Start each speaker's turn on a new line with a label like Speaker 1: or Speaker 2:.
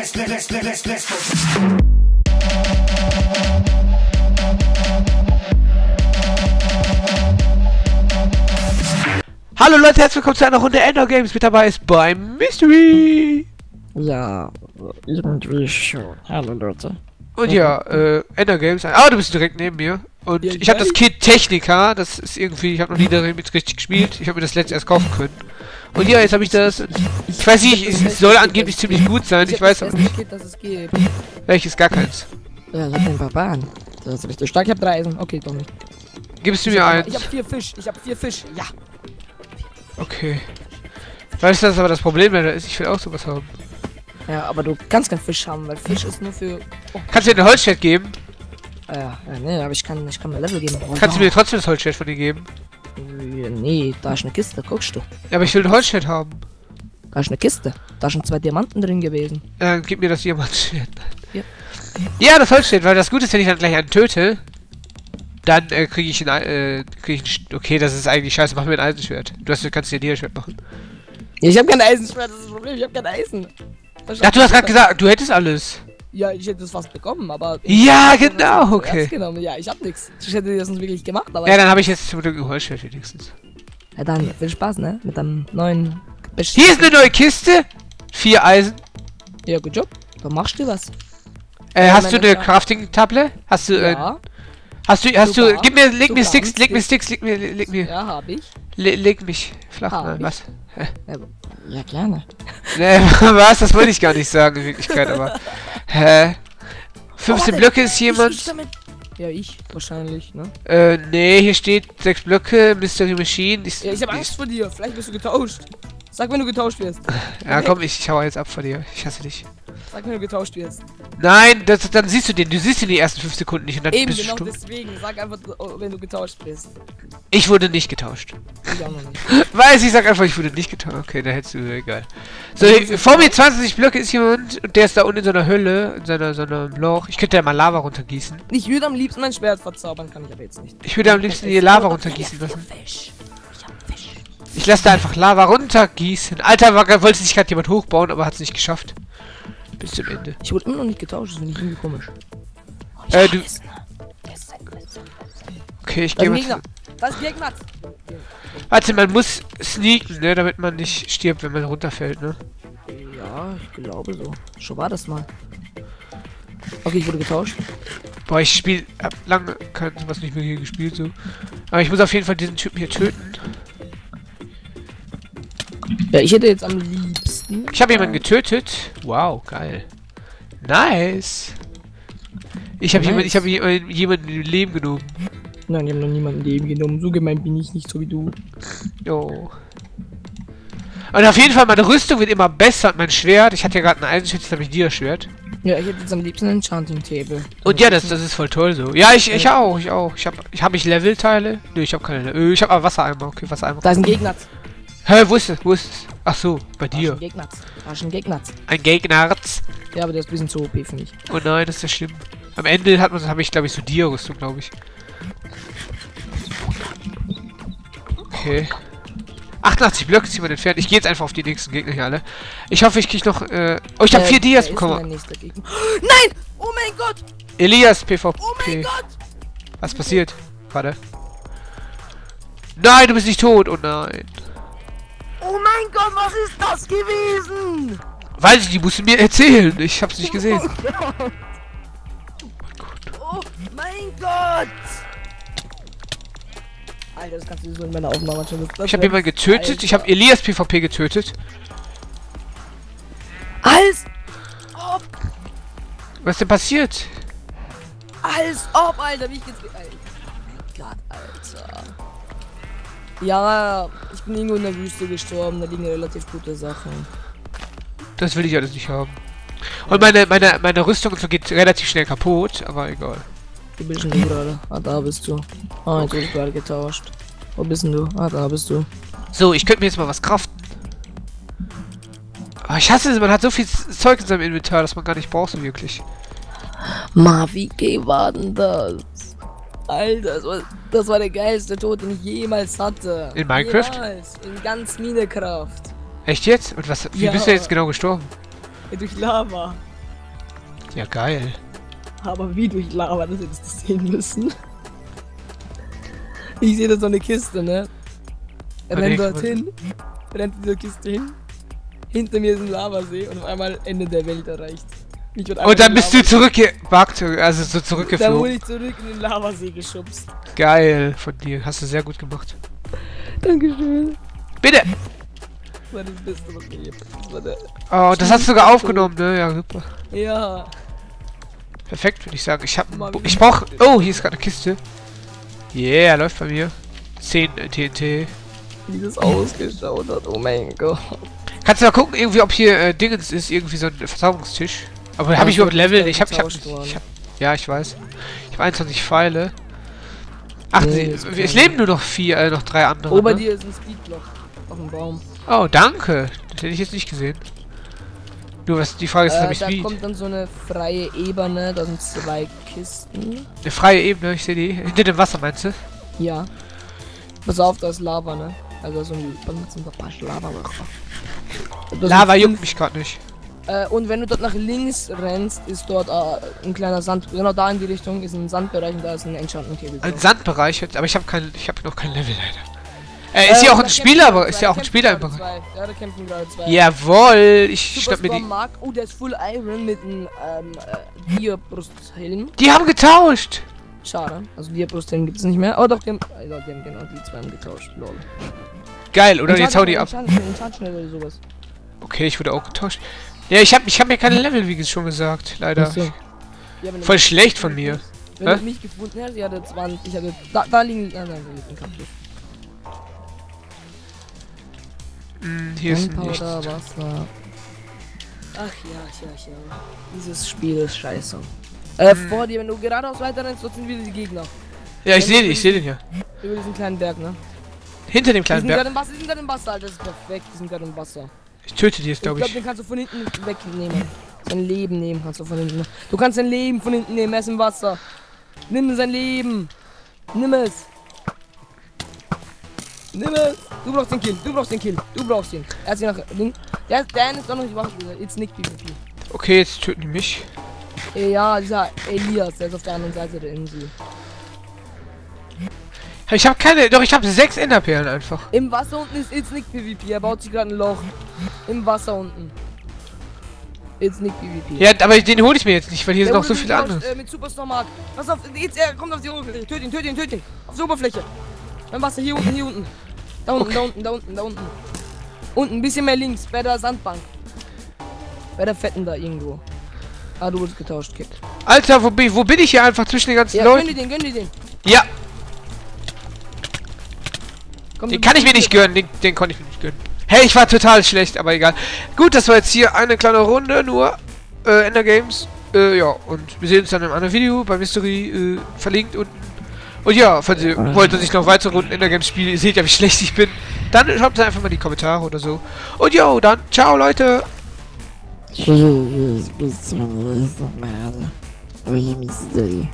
Speaker 1: let's let's let's let's let's go.
Speaker 2: Hallo Leute, herzlich willkommen zu einer Runde Ender Games. Mit dabei ist beim Mystery.
Speaker 3: Ja, irgendwie schon. Hallo Leute.
Speaker 2: Und ja, äh, Ender Games. Ah, du bist direkt neben mir. Und
Speaker 3: Ja,
Speaker 2: ich habe das. Kit Technica. Das ist irgendwie, ich habe noch nie damit richtig gespielt. Ich habe mir das letzte erst kaufen können. Und ja, jetzt habe ich das. Ich weiß nicht, es soll angeblich ziemlich gut sein. Ich weiß
Speaker 3: das
Speaker 2: nicht, welches gar keins.
Speaker 3: Ja, ich hab den Barbaren. Das ist richtig stark. Ich hab drei Eisen. Okay, doch nicht.
Speaker 2: Gibst du mir eins?
Speaker 3: ich hab vier Fisch. Ich hab vier Fisch. Ja.
Speaker 2: Okay. Weißt du, das aber das Problem leider ist? Ich will auch sowas haben.
Speaker 3: Ja, aber du kannst keinen Fisch haben, weil Fisch ist nur für. Oh,
Speaker 2: Kannst du mir ein Holzschwert geben?
Speaker 3: äh, ja, nee, aber ich kann, ich kann mir Level geben. Oh,
Speaker 2: Kannst du mir trotzdem das Holzschwert von dir geben?
Speaker 3: Mir. Nee, da ist eine Kiste. Guckst du.
Speaker 2: Ja, aber ich will ein Holzschwert haben.
Speaker 3: Da ist eine Kiste. Da sind zwei Diamanten drin gewesen.
Speaker 2: Dann gib mir das Diamantschwert.
Speaker 3: Ja.
Speaker 2: Ja, das Holzschwert, weil das Gute ist, wenn ich dann gleich einen töte, dann äh, kriege ich ein, Ei- äh, krieg ich ein, okay, das ist eigentlich scheiße, mach mir ein Eisenschwert. Du hast, du kannst dir ein Diaschwert machen.
Speaker 3: Ja, ich hab kein Eisenschwert. Das ist das Problem. Ich hab kein Eisen.
Speaker 2: Ach, du hast gerade gesagt, du hättest alles.
Speaker 3: Ja, ich hätte es fast bekommen, aber.
Speaker 2: Ja, genau, okay.
Speaker 3: Genommen. Ja, ich hab nix. Ich hätte das sonst wirklich gemacht, aber.
Speaker 2: Ja, dann habe ich jetzt zum Glück Holzschwert wenigstens.
Speaker 3: Ja, dann viel Spaß, ne? Mit deinem neuen. Best
Speaker 2: Hier ist eine neue Kiste. Vier Eisen.
Speaker 3: Ja, gut Job. Dann machst du was.
Speaker 2: Äh, hast du eine Crafting-Table? Hast du, äh,
Speaker 3: Ja,
Speaker 2: hast du, hast
Speaker 3: Super,
Speaker 2: du, gib mir, leg mir Sticks, leg mir
Speaker 3: Stick.
Speaker 2: Sticks, leg mir, leg mir,
Speaker 3: ja, hab ich.
Speaker 2: le, leg mich flach,
Speaker 3: Hab
Speaker 2: Nein,
Speaker 3: ich.
Speaker 2: was?
Speaker 3: Ja, gerne.
Speaker 2: Ne, was? Das wollte ich gar nicht sagen in Wirklichkeit, aber. Hä? 15
Speaker 3: Oh,
Speaker 2: Blöcke ist
Speaker 3: Ich,
Speaker 2: jemand.
Speaker 3: ich damit. Ja, ich wahrscheinlich, ne?
Speaker 2: Äh, nee, hier steht 6 Blöcke, Mystery Machine. Ich,
Speaker 3: Ja, ich hab
Speaker 2: ich-
Speaker 3: Angst vor dir. Vielleicht bist du getauscht. Sag, wenn du getauscht wirst.
Speaker 2: Ja, komm, ich, ich hau jetzt ab vor dir. Ich hasse dich.
Speaker 3: Sag, wenn du getauscht wirst.
Speaker 2: Nein, das, dann siehst du den. Du siehst ihn die ersten 5 Sekunden nicht und dann
Speaker 3: Eben,
Speaker 2: bist du
Speaker 3: genau
Speaker 2: stumm.
Speaker 3: deswegen. Sag einfach, oh, wenn du getauscht bist.
Speaker 2: Ich wurde nicht getauscht.
Speaker 3: Ich auch noch nicht.
Speaker 2: Weiß, ich sag einfach, ich wurde nicht getauscht. Okay, da hättest du, egal. So, hier- vor mir 20 Blöcke ist jemand und der ist da unten in so einer Hölle, in seiner, so einem Loch. Ich könnte ja mal Lava runtergießen.
Speaker 3: Ich würde am liebsten mein Schwert verzaubern, kann ich aber jetzt nicht.
Speaker 2: Ich würde am liebsten die Lava runtergießen lassen.
Speaker 3: Fisch. Ich hab Fisch.
Speaker 2: Ich lasse da einfach Lava runtergießen. Alter, wollte sich gerade jemand hochbauen, aber hat es nicht geschafft. Bis zum Ende.
Speaker 3: Ich wurde immer noch nicht getauscht, das finde ich irgendwie komisch.
Speaker 2: Äh, du- Okay, ich gehe
Speaker 3: ein
Speaker 2: mal.
Speaker 3: Gegner.
Speaker 2: zu-
Speaker 3: Da ist Gegner.
Speaker 2: Warte, man muss sneaken, ne, damit man nicht stirbt, wenn man runterfällt, ne?
Speaker 3: Ja, ich glaube so. Schon war das mal. Okay, ich wurde getauscht.
Speaker 2: Boah, ich spiel hab lange kein sowas nicht mehr hier gespielt so. Aber ich muss auf jeden Fall diesen Typen hier töten.
Speaker 3: Ja, ich hätte jetzt am liebsten.
Speaker 2: Ich habe jemanden getötet. Wow, geil. Nice. Ich habe
Speaker 3: Nice.
Speaker 2: jemanden, ich habe jemanden, jemanden Leben genommen.
Speaker 3: Nein, ich habe noch niemanden Leben genommen. So gemein bin ich nicht so wie du.
Speaker 2: Jo. Und auf jeden Fall, meine Rüstung wird immer besser und mein Schwert. Ich hatte ja gerade ein Eisenschwert, jetzt habe ich dir Schwert.
Speaker 3: Ja, ich hätte jetzt am liebsten ein Enchanting Table.
Speaker 2: Und ja, das, das ist voll toll so. Ja, ich, ich auch, ich auch. Ich habe ich hab ich Levelteile? Nö, ich habe keine Level. Ich habe aber Wassereimer. Okay, Wassereimer.
Speaker 3: Da ist ein Gegner.
Speaker 2: Hä, wo ist es? Wo ist es? Ach so, bei dir.
Speaker 3: ein Gegner. Da ist ein Gegner.
Speaker 2: Ein Gegner.
Speaker 3: Ja, aber der ist ein bisschen zu OP für mich.
Speaker 2: Oh nein, das ist ja schlimm. Am Ende hat man, habe ich glaube ich so Dia-Rüstung, glaube ich. Okay. 88 Blöcke ist jemand entfernt. Ich gehe jetzt einfach auf die nächsten Gegner hier alle. Ich hoffe, ich kriege noch. Äh oh, ich habe
Speaker 3: Äh,
Speaker 2: vier Dias bekommen.
Speaker 3: Nein! Oh mein Gott!
Speaker 2: Elias PvP.
Speaker 3: Oh mein Gott!
Speaker 2: Was passiert? Warte. Nein, du bist nicht tot. Oh nein.
Speaker 3: Oh mein Gott, was ist das gewesen?
Speaker 2: Weiß ich, die musst du mir erzählen. Ich hab's nicht gesehen.
Speaker 3: Oh mein Gott! Alter, das kannst du so in meiner Aufnahme schon.
Speaker 2: Ich
Speaker 3: wär-
Speaker 2: jemanden getötet. Ich habe
Speaker 3: Alter.
Speaker 2: Elias PvP getötet.
Speaker 3: Als ob,
Speaker 2: Was ist denn passiert?
Speaker 3: als ob, Alter, wie ich jetzt. Alter. Gott, Alter. Ja, ich bin irgendwo in der Wüste gestorben, da liegen relativ gute Sachen.
Speaker 2: Das will ich alles nicht haben. Und meine, meine, meine Rüstung so geht relativ schnell kaputt, aber egal.
Speaker 3: Wo bist denn du gerade? Ah, da bist du. Ah, jetzt wurde ich gerade getauscht. Wo bist denn du? Ah, da bist du.
Speaker 2: So, ich könnte mir jetzt mal was craften. Aber ich hasse es, man hat so viel Zeug in seinem Inventar, das man gar nicht braucht so wirklich.
Speaker 3: Ma, wie gay war denn das? Alter, das war, das war der geilste Tod, den ich jemals hatte.
Speaker 2: In Minecraft?
Speaker 3: Jemals. In ganz Minecraft.
Speaker 2: Echt jetzt? Und was, wie
Speaker 3: Ja.
Speaker 2: bist du jetzt genau gestorben?
Speaker 3: Ja, durch Lava.
Speaker 2: Ja, geil.
Speaker 3: Aber wie durch Lava, das hättest du sehen müssen. Ich sehe da so eine Kiste, ne?
Speaker 2: Ah,
Speaker 3: Rennt dorthin, rennt in dieser Kiste hin. Hinter mir ist ein Lavasee und auf einmal Ende der Welt erreicht.
Speaker 2: Und dann bist du zurückgebackt, also so
Speaker 3: Dann
Speaker 2: zurückgeflogen.
Speaker 3: wurde ich zurück in den Lavasee geschubst.
Speaker 2: Geil von dir. Hast du sehr gut gemacht.
Speaker 3: Dankeschön.
Speaker 2: Bitte!
Speaker 3: Das Beste, der.
Speaker 2: Oh, das hast du sogar aufgenommen, ne? Ja, super.
Speaker 3: Ja.
Speaker 2: Perfekt, würde ich sagen. Ich hab.
Speaker 3: Mal
Speaker 2: Ich brauch. Oh, hier ist gerade eine Kiste. Yeah, läuft bei mir. 10 TNT.
Speaker 3: Wie das ausgeschaut hat, oh mein Gott.
Speaker 2: Kannst du mal gucken, irgendwie, ob hier äh, Dingens ist, irgendwie so ein Verzauberungstisch. Aber habe ich überhaupt Level? Ich hab, ich hab,
Speaker 3: getauscht worden.
Speaker 2: ich hab. Ja, ich weiß. Ich habe 21 Pfeile. Ach,
Speaker 3: Nee,
Speaker 2: sie- es leben nur noch vier, äh, noch drei andere.
Speaker 3: Ober
Speaker 2: ne?
Speaker 3: dir ist ein Speedblock auf dem Baum.
Speaker 2: Oh, danke. Das hätte ich jetzt nicht gesehen. Nur was die Frage ist,
Speaker 3: Äh,
Speaker 2: habe ich
Speaker 3: da
Speaker 2: Speed?
Speaker 3: kommt dann so eine freie Ebene, da sind zwei Kisten.
Speaker 2: Eine freie Ebene, ich sehe die. Hinter dem Wasser meinst du?
Speaker 3: Ja. Pass auf, da ist Lava, ne? Also so ein, so ein Lava.
Speaker 2: Lava juckt mich gerade nicht.
Speaker 3: Äh, und wenn du dort nach links rennst, ist dort äh, ein kleiner Sand. Genau da in die Richtung ist ein Sandbereich und da ist ein Enchantment Table.
Speaker 2: Ein. Sandbereich, aber ich habe kein, ich habe noch kein Level leider. Äh, ist hier auch
Speaker 3: da
Speaker 2: ein Spieler, aber ist ja auch ein Spieler im Bereich.
Speaker 3: Ja, da kämpfen gerade zwei.
Speaker 2: Jawohl, ich schnapp mir die.
Speaker 3: Mark, oh, der ist Full Iron mit einem ähm, äh, Diabrusthelm.
Speaker 2: Die haben getauscht.
Speaker 3: Schade. Also Diabrusthelm gibt es nicht mehr. Oh doch, die haben, also, die haben genau die zwei haben getauscht. Lol.
Speaker 2: Geil, oder? Jetzt hau die ab. Okay, ich wurde auch getauscht. Ja, ich habe ich hab mir keine Level, wie schon gesagt, leider.
Speaker 3: So. Ja,
Speaker 2: Voll schlecht von mir.
Speaker 3: Wenn
Speaker 2: Hä?
Speaker 3: du mich gefunden hast, ich hatte 20, ich hatte. Da, da liegen. Nein, nein, da liegt ein Kaktus.
Speaker 2: Hm, hier ist nichts.
Speaker 3: Wasser. Ach ja, ja, ja. Dieses Spiel ist scheiße. Äh,
Speaker 2: Hm.
Speaker 3: vor dir, wenn du geradeaus weiter rennst, dort sind wieder die Gegner.
Speaker 2: Ja, ich sehe den, ich sehe den ja.
Speaker 3: Über diesen kleinen Berg, ne?
Speaker 2: Hinter dem
Speaker 3: Die
Speaker 2: kleinen
Speaker 3: sind
Speaker 2: Berg.
Speaker 3: gerade im Wasser, die sind gerade im Wasser, Alter. Das ist perfekt, die sind gerade im Wasser.
Speaker 2: Ich töte die jetzt,
Speaker 3: Ich
Speaker 2: glaube
Speaker 3: glaube,
Speaker 2: ich.
Speaker 3: den kannst du von hinten wegnehmen. Sein Leben nehmen kannst du von hinten. Du kannst sein Leben von hinten nehmen, er ist im Wasser. Nimm sein Leben. Nimm es. Nimm es. Du brauchst den Kill, du brauchst den Kill, du brauchst ihn. Er hat sich nach links. Der, der ist doch noch nicht wach. Jetzt nicht PvP.
Speaker 2: Okay, jetzt töten die mich.
Speaker 3: Ja, dieser Elias, der ist auf der anderen Seite der Insel.
Speaker 2: Ich habe keine, doch ich habe sechs Enderperlen einfach.
Speaker 3: Im Wasser unten ist It's Nick PvP. Er baut sich gerade ein Loch. Im Wasser unten. It's Nick PvP.
Speaker 2: Ja, aber den hole ich mir jetzt nicht, weil hier sind
Speaker 3: Der
Speaker 2: noch so viele andere.
Speaker 3: Äh, mit Superstar Mark. Pass auf, jetzt er kommt auf die Oberfläche. Töt ihn, töt ihn, töt ihn. Auf die Oberfläche. Beim Wasser, hier unten, hier unten. Da unten, da unten, da unten, da unten. Unten, ein bisschen mehr links, bei der Sandbank. Bei der Fetten da irgendwo. Ah, du wurdest getauscht, Kid.
Speaker 2: Alter, wo bin, wo bin ich hier einfach zwischen den ganzen
Speaker 3: Ja, gönn
Speaker 2: Leuten?
Speaker 3: dir den, gönn dir den.
Speaker 2: Ja,
Speaker 3: Komm,
Speaker 2: den kann ich mir nicht gönnen, den, den konnte ich mir nicht gönnen. Hey, ich war total schlecht, aber egal. Gut, das war jetzt hier eine kleine Runde, nur äh, Ender Games. Äh, ja, und wir sehen uns dann im anderen Video bei Mystery äh, verlinkt unten. Und ja, falls ihr wollt, dass ich noch weitere Runden Ender Games spiele, ihr seht ja, wie schlecht ich bin, dann schreibt es einfach mal in die Kommentare oder so. Und jo, dann, ciao Leute!
Speaker 4: Tschüss, bis zum nächsten Mal. Wie Mystery.